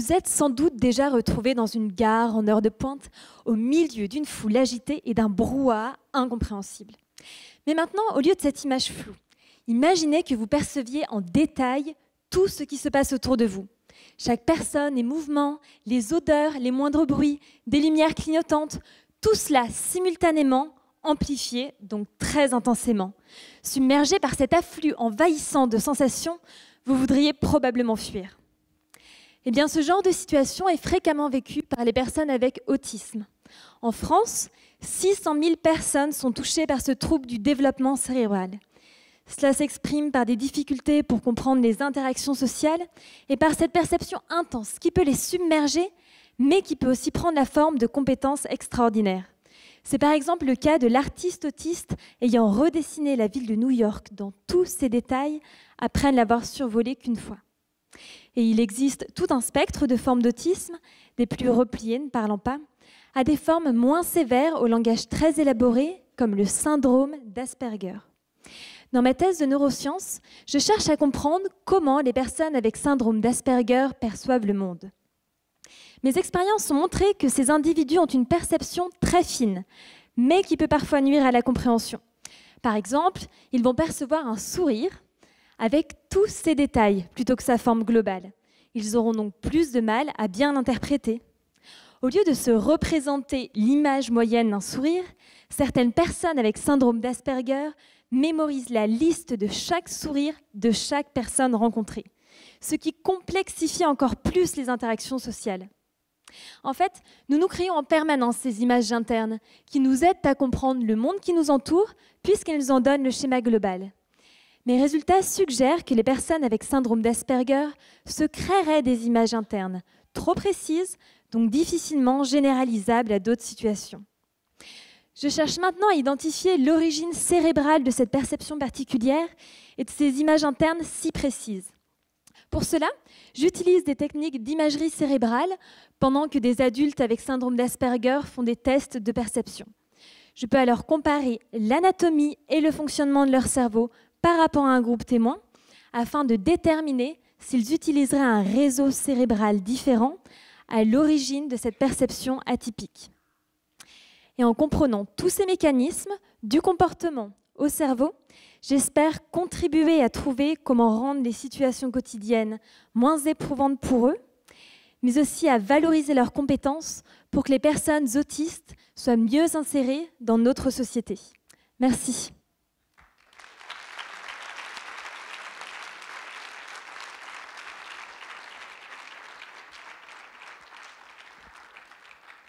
vous êtes sans doute déjà retrouvé dans une gare en heure de pointe, au milieu d'une foule agitée et d'un brouhaha incompréhensible. Mais maintenant, au lieu de cette image floue, imaginez que vous perceviez en détail tout ce qui se passe autour de vous. Chaque personne et mouvement, les odeurs, les moindres bruits, des lumières clignotantes, tout cela simultanément amplifié, donc très intensément. Submergé par cet afflux envahissant de sensations, vous voudriez probablement fuir. Eh ce genre de situation est fréquemment vécu par les personnes avec autisme. En France, 600 000 personnes sont touchées par ce trouble du développement cérébral. Cela s'exprime par des difficultés pour comprendre les interactions sociales et par cette perception intense qui peut les submerger, mais qui peut aussi prendre la forme de compétences extraordinaires. C'est par exemple le cas de l'artiste autiste ayant redessiné la ville de New York dans tous ses détails après ne l'avoir survolée qu'une fois. Et il existe tout un spectre de formes d'autisme, des plus repliées, ne parlant pas, à des formes moins sévères au langage très élaboré, comme le syndrome d'Asperger. Dans ma thèse de neurosciences, je cherche à comprendre comment les personnes avec syndrome d'Asperger perçoivent le monde. Mes expériences ont montré que ces individus ont une perception très fine, mais qui peut parfois nuire à la compréhension. Par exemple, ils vont percevoir un sourire avec tous ses détails plutôt que sa forme globale. Ils auront donc plus de mal à bien interpréter. Au lieu de se représenter l'image moyenne d'un sourire, certaines personnes avec syndrome d'Asperger mémorisent la liste de chaque sourire de chaque personne rencontrée, ce qui complexifie encore plus les interactions sociales. En fait, nous nous créons en permanence ces images internes qui nous aident à comprendre le monde qui nous entoure puisqu'elles nous en donnent le schéma global. Mes résultats suggèrent que les personnes avec syndrome d'Asperger se créeraient des images internes, trop précises, donc difficilement généralisables à d'autres situations. Je cherche maintenant à identifier l'origine cérébrale de cette perception particulière et de ces images internes si précises. Pour cela, j'utilise des techniques d'imagerie cérébrale pendant que des adultes avec syndrome d'Asperger font des tests de perception. Je peux alors comparer l'anatomie et le fonctionnement de leur cerveau par rapport à un groupe témoin afin de déterminer s'ils utiliseraient un réseau cérébral différent à l'origine de cette perception atypique. Et en comprenant tous ces mécanismes, du comportement au cerveau, j'espère contribuer à trouver comment rendre les situations quotidiennes moins éprouvantes pour eux, mais aussi à valoriser leurs compétences pour que les personnes autistes soient mieux insérées dans notre société. Merci.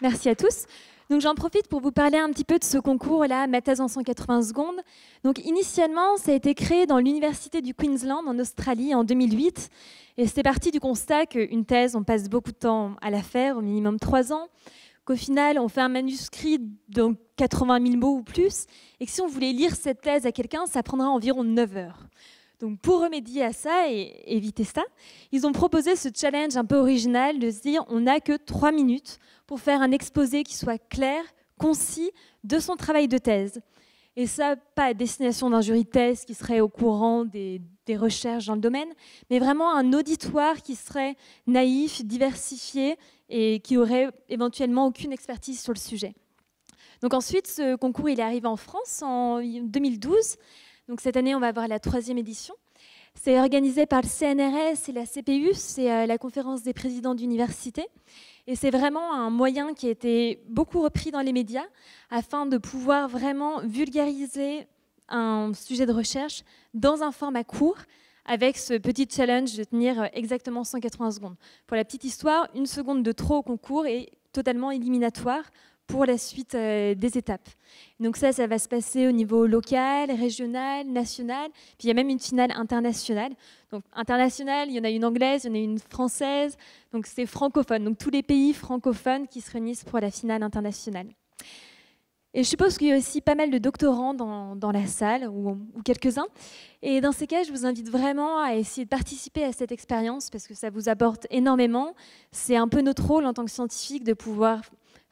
Merci à tous. Donc j'en profite pour vous parler un petit peu de ce concours-là, ma thèse en 180 secondes. Donc initialement, ça a été créé dans l'université du Queensland en Australie en 2008. Et c'était parti du constat qu'une thèse, on passe beaucoup de temps à la faire, au minimum trois ans, qu'au final, on fait un manuscrit de 80 000 mots ou plus, et que si on voulait lire cette thèse à quelqu'un, ça prendra environ 9 heures. Donc pour remédier à ça et éviter ça, ils ont proposé ce challenge un peu original de se dire on n'a que trois minutes pour faire un exposé qui soit clair, concis de son travail de thèse. Et ça, pas à destination d'un jury de thèse qui serait au courant des, des, recherches dans le domaine, mais vraiment un auditoire qui serait naïf, diversifié et qui aurait éventuellement aucune expertise sur le sujet. Donc ensuite, ce concours, il est arrivé en France en 2012 donc cette année, on va avoir la troisième édition. C'est organisé par le CNRS et la CPU, c'est euh, la conférence des présidents d'université. Et c'est vraiment un moyen qui a été beaucoup repris dans les médias afin de pouvoir vraiment vulgariser un sujet de recherche dans un format court avec ce petit challenge de tenir exactement 180 secondes. Pour la petite histoire, une seconde de trop au concours est totalement éliminatoire pour la suite euh, des étapes. Donc ça, ça va se passer au niveau local, régional, national. Puis il y a même une finale internationale. Donc internationale, il y en a une anglaise, il y en a une française. Donc c'est francophone. Donc tous les pays francophones qui se réunissent pour la finale internationale. Et je suppose qu'il y a aussi pas mal de doctorants dans, la salle, ou, ou quelques-uns. Et dans ces cas, je vous invite vraiment à essayer de participer à cette expérience parce que ça vous apporte énormément. C'est un peu notre rôle en tant que scientifique de pouvoir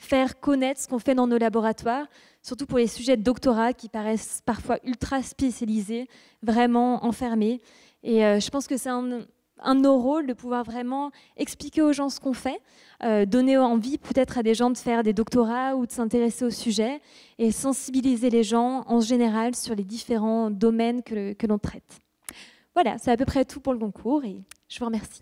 faire connaître ce qu'on fait dans nos laboratoires, surtout pour les sujets de doctorat qui paraissent parfois ultra spécialisés, vraiment enfermés. Et euh, je pense que c'est un, de nos rôles de pouvoir vraiment expliquer aux gens ce qu'on fait, euh, donner envie peut-être à des gens de faire des doctorats ou de s'intéresser au sujet et sensibiliser les gens en général sur les différents domaines que l'on traite. Voilà, c'est à peu près tout pour le concours et je vous remercie.